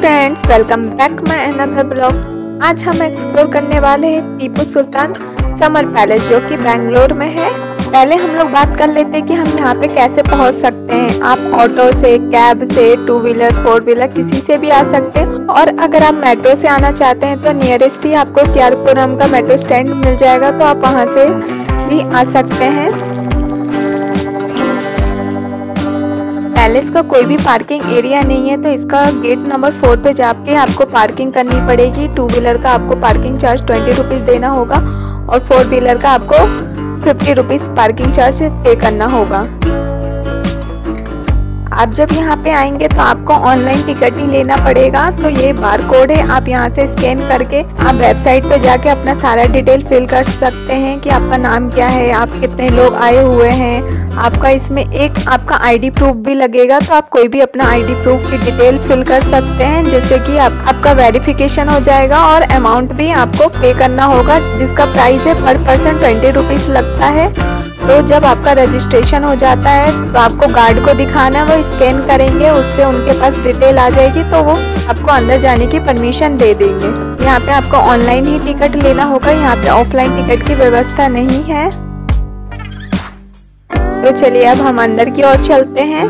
Friends welcome back my another blog आज हम explore करने वाले हैं टीपू सुल्तान समर पैलेस जो कि बेंगलोर में है। पहले हम लोग बात कर लेते हैं कि हम यहाँ पे कैसे पहुँच सकते हैं। आप ऑटो से कैब से टू व्हीलर फोर व्हीलर किसी से भी आ सकते हैं। और अगर आप मेट्रो से आना चाहते हैं तो नियरेस्ट ही आपको क्यारपुरम का मेट्रो स्टैंड मिल जाएगा तो आप वहाँ से भी आ सकते हैं। पैलेस का कोई भी पार्किंग एरिया नहीं है तो इसका गेट नंबर फोर पे जाके आपको पार्किंग करनी पड़ेगी। टू व्हीलर का आपको पार्किंग चार्ज ट्वेंटी रुपीज़ देना होगा और फोर व्हीलर का आपको फिफ्टी रुपीज़ पार्किंग चार्ज पे करना होगा। आप जब यहाँ पे आएँगे तो आपको ऑनलाइन टिकट ही लेना पड़ेगा। तो ये बार कोड है आप यहाँ से स्कैन करके आप वेबसाइट पे जाके अपना सारा डिटेल फिल कर सकते हैं कि आपका नाम क्या है आप कितने लोग आए हुए हैं। आपका इसमें एक आपका आईडी प्रूफ भी लगेगा तो आप कोई भी अपना आईडी प्रूफ की डिटेल फिल कर सकते हैं जिससे कि आप, आपका वेरिफिकेशन हो जाएगा और अमाउंट भी आपको पे करना होगा जिसका प्राइस है पर पर्सन ट्वेंटी रुपीज़ लगता है। तो जब आपका रजिस्ट्रेशन हो जाता है तो आपको गार्ड को दिखाना, वो स्कैन करेंगे, उससे उनके पास डिटेल आ जाएगी तो वो आपको अंदर जाने की परमिशन दे देंगे। यहाँ पे आपको ऑनलाइन ही टिकट लेना होगा, यहाँ पे ऑफलाइन टिकट की व्यवस्था नहीं है। तो चलिए अब हम अंदर की ओर चलते हैं।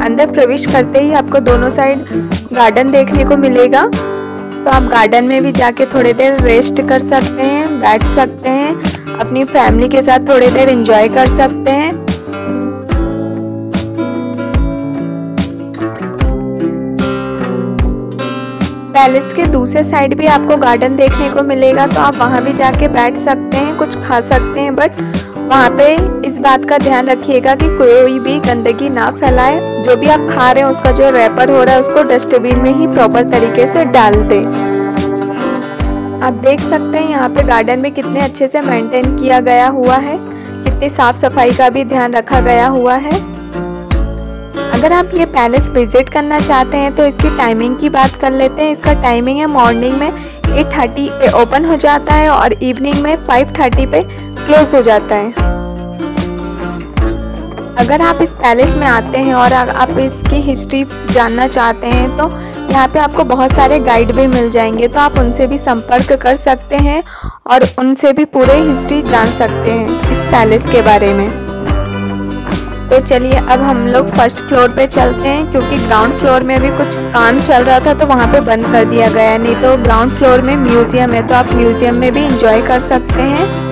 अंदर प्रवेश करते ही आपको दोनों साइड गार्डन देखने को मिलेगा। तो आप गार्डन में भी जाके थोड़ी देर रेस्ट कर सकते हैं, बैठ सकते हैं। अपनी फैमिली के साथ थोड़ी देर एंजॉय कर सकते हैं। पैलेस के दूसरे साइड भी आपको गार्डन देखने को मिलेगा तो आप वहाँ भी जाके बैठ सकते हैं, कुछ खा सकते हैं बट वहाँ पे इस बात का ध्यान रखिएगा कि कोई भी गंदगी ना फैलाए। जो भी आप खा रहे हैं, उसका जो रैपर हो रहा है, उसको डस्टबिन में ही प्रॉपर तरीके से डाल दें। आप देख सकते हैं यहाँ पे गार्डन में कितने अच्छे से मेंटेन किया गया हुआ है। कितनी साफ़ सफ़ाई का भी ध्यान रखा गया हुआ है। अगर आप ये पैलेस विज़िट करना चाहते हैं तो इसकी टाइमिंग की बात कर लेते हैं। इसका टाइमिंग है मॉर्निंग में 8:30 पे ओपन हो जाता है और इवनिंग में 5:30 पे क्लोज हो जाता है। अगर आप इस पैलेस में आते हैं और आप इसकी हिस्ट्री जानना चाहते हैं तो यहाँ पे आपको बहुत सारे गाइड भी मिल जाएँगे तो आप उनसे भी संपर्क कर सकते हैं और उनसे भी पूरे हिस्ट्री जान सकते हैं इस पैलेस के बारे में। तो चलिए, अब हम लोग फ़र्स्ट फ्लोर पे चलते हैं, क्योंकि ग्राउंड फ्लोर में भी कुछ काम चल रहा था तो वहाँ पे बंद कर दिया गया नहीं तो ग्राउंड फ्लोर में म्यूज़ियम है तो आप म्यूज़ियम में भी इंजॉय कर सकते हैं।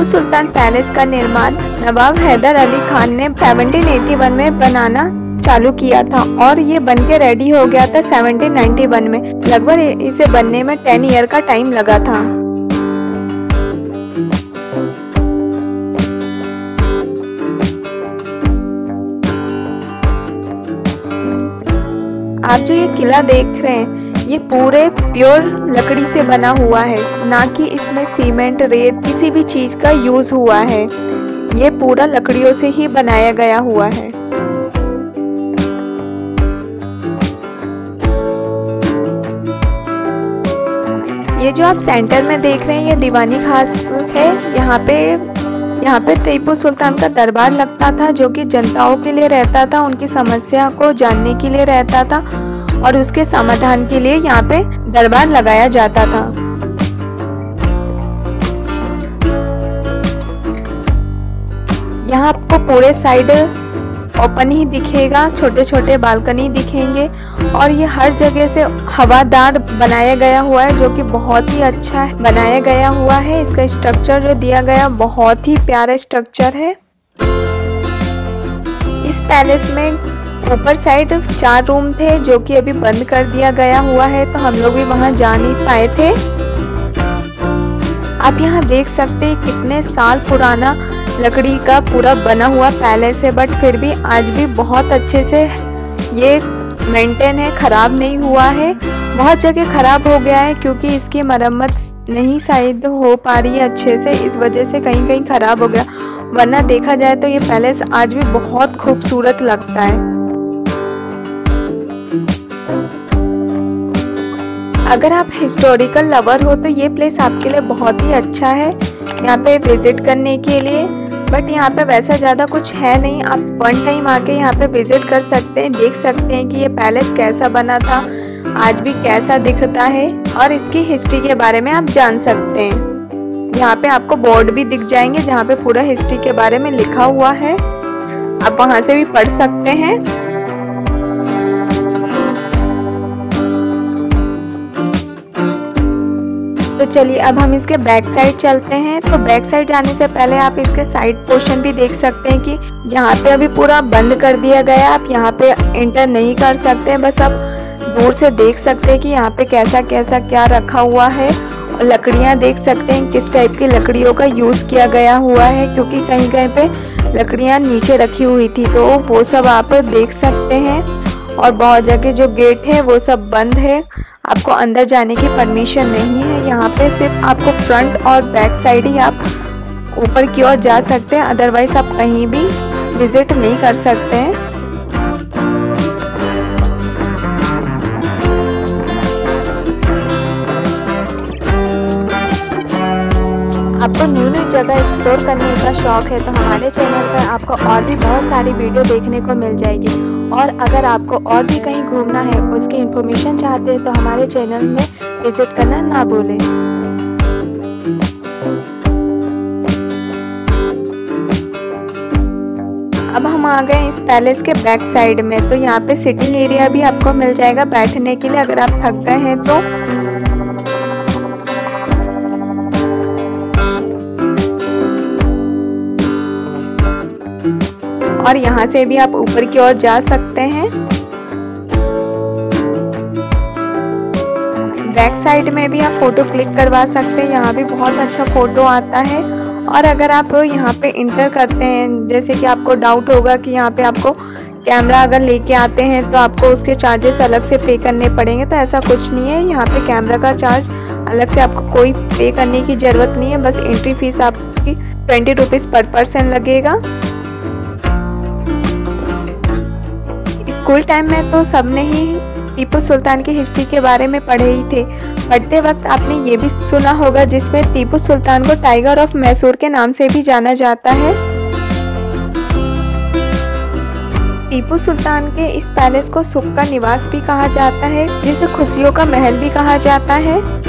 टीपू सुल्तान पैलेस का निर्माण नवाब हैदर अली खान ने 1781 में बनाना चालू किया था और ये बन के रेडी हो गया था 1791 में। लगभग इसे बनने में 10 ईयर का टाइम लगा था। आप जो ये किला देख रहे हैं ये पूरे प्योर लकड़ी से बना हुआ है, ना कि इसमें सीमेंट, रेत, किसी भी चीज़ का यूज़ हुआ है। ये पूरा लकड़ियों से ही बनाया गया हुआ है। ये जो आप सेंटर में देख रहे हैं, ये दीवानी खास है। यहाँ पे यहाँ पे टीपू सुल्तान का दरबार लगता था, जो कि जनताओं के लिए रहता था, उनकी समस्या को जानने के लिए रहता था। और उसके समाधान के लिए यहाँ पे दरबार लगाया जाता था। यहाँ आपको पूरे साइड ओपन ही दिखेगा छोटे छोटे बालकनी दिखेंगे और ये हर जगह से हवादार बनाया गया हुआ है जो कि बहुत ही अच्छा बनाया गया हुआ है। इसका स्ट्रक्चर जो दिया गया बहुत ही प्यारा स्ट्रक्चर है। इस पैलेस में ऊपर साइड चार रूम थे, जो कि अभी बंद कर दिया गया हुआ है तो हम लोग भी वहाँ जा नहीं पाए थे। आप यहाँ देख सकते हैं कितने साल पुराना लकड़ी का पूरा बना हुआ पैलेस है, बट फिर भी आज भी बहुत अच्छे से ये मेंटेन है, ख़राब नहीं हुआ है। बहुत जगह ख़राब हो गया है, क्योंकि इसकी मरम्मत नहीं शायद हो पा रही है अच्छे से, इस वजह से कहीं कहीं ख़राब हो गया। वरना देखा जाए तो ये पैलेस आज भी बहुत खूबसूरत लगता है। अगर आप हिस्टोरिकल लवर हो तो ये प्लेस आपके लिए बहुत ही अच्छा है यहाँ पे विज़िट करने के लिए। बट यहाँ पे वैसा ज़्यादा कुछ है नहीं। आप वन टाइम आके यहाँ पे विज़िट कर सकते हैं, देख सकते हैं कि ये पैलेस कैसा बना था, आज भी कैसा दिखता है और इसकी हिस्ट्री के बारे में आप जान सकते हैं। यहाँ पे आपको बोर्ड भी दिख जाएँगे, जहाँ पे पूरा हिस्ट्री के बारे में लिखा हुआ है। आप वहाँ से भी पढ़ सकते हैं। तो चलिए अब हम इसके बैक साइड चलते हैं। तो बैक साइड जाने से पहले आप इसके साइड पोर्शन भी देख सकते हैं कि यहाँ पे अभी पूरा बंद कर दिया गया है। आप यहाँ पे एंटर नहीं कर सकते। बस आप दूर से देख सकते हैं कि यहाँ पे कैसा कैसा क्या रखा हुआ है। और लकड़ियाँ देख सकते हैं किस टाइप की लकड़ियों का यूज़ किया गया हुआ है, क्योंकि कहीं कहीं पे लकड़ियाँ नीचे रखी हुई थी। तो वो सब आप देख सकते हैं। और बहुत जगह जो गेट है, वो सब बंद है। आपको अंदर जाने की परमिशन नहीं है। यहाँ पे सिर्फ़ आपको फ्रंट और बैक साइड ही आप ऊपर की ओर जा सकते हैं। अदरवाइज़ आप कहीं भी विज़िट नहीं कर सकते हैं। आपको न्यू न्यू जगह एक्सप्लोर करने का शौक है तो हमारे चैनल पर आपको और भी बहुत सारी वीडियो देखने को मिल जाएगी। और अगर आपको और भी कहीं घूमना है, उसकी इन्फॉर्मेशन चाहते हैं तो हमारे चैनल में विज़िट करना ना भूलें। अब हम आ गए इस पैलेस के बैक साइड में तो यहाँ पे सिटिंग एरिया भी आपको मिल जाएगा बैठने के लिए, अगर आप थक गए हैं तो। और यहाँ से भी आप ऊपर की ओर जा सकते हैं। बैक साइड में भी आप फ़ोटो क्लिक करवा सकते हैं। यहाँ भी बहुत अच्छा फ़ोटो आता है। और अगर आप यहाँ पे इंटर करते हैं, जैसे कि आपको डाउट होगा कि यहाँ पे आपको कैमरा अगर लेके आते हैं तो आपको उसके चार्जेस अलग से पे करने पड़ेंगे। तो ऐसा कुछ नहीं है। यहाँ पे कैमरा का चार्ज अलग से आपको कोई पे करने की ज़रूरत नहीं है। बस एंट्री फ़ीस आपकी ट्वेंटी रुपीज़ पर पर्सन लगेगा। स्कूल टाइम में तो सबने ही टीपू सुल्तान की हिस्ट्री के बारे में पढ़े ही थे। पढ़ते वक्त आपने ये भी सुना होगा जिसमें टीपू सुल्तान को टाइगर ऑफ़ मैसूर के नाम से भी जाना जाता है। टीपू सुल्तान के इस पैलेस को सुख का निवास भी कहा जाता है, जिसे खुशियों का महल भी कहा जाता है।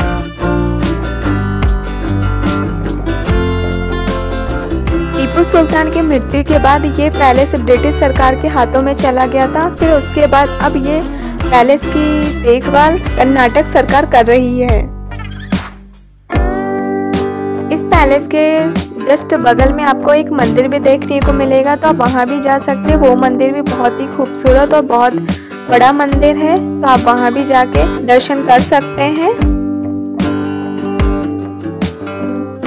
टीपू सुल्तान की मृत्यु के बाद ये पैलेस ब्रिटिश सरकार के हाथों में चला गया था। फिर उसके बाद अब ये पैलेस की देखभाल कर्नाटक सरकार कर रही है। इस पैलेस के जस्ट बगल में आपको एक मंदिर भी देखने को मिलेगा तो आप वहाँ भी जा सकते हैं। वो मंदिर भी बहुत ही खूबसूरत और बहुत बड़ा मंदिर है तो आप वहाँ भी जाके दर्शन कर सकते हैं।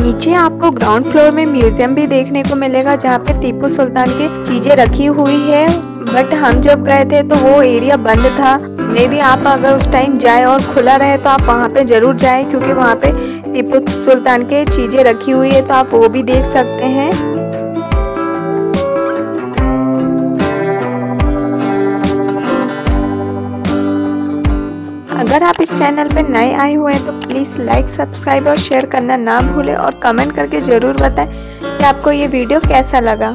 नीचे आपको ग्राउंड फ्लोर में म्यूज़ियम भी देखने को मिलेगा, जहाँ पे टीपू सुल्तान की चीज़ें रखी हुई है। बट हम जब गए थे तो वो एरिया बंद था। मे भी आप अगर उस टाइम जाए और खुला रहे तो आप वहाँ पे ज़रूर जाए, क्योंकि वहाँ पे टीपू सुल्तान के चीज़ें रखी हुई है तो आप वो भी देख सकते हैं। अगर आप इस चैनल पर नए आए हुए हैं तो प्लीज़ लाइक सब्सक्राइब और शेयर करना ना भूलें और कमेंट करके ज़रूर बताएँ कि आपको ये वीडियो कैसा लगा।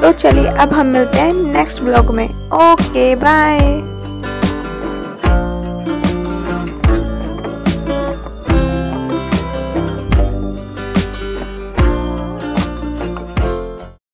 तो चलिए, अब हम मिलते हैं नेक्स्ट ब्लॉग में। Okay bye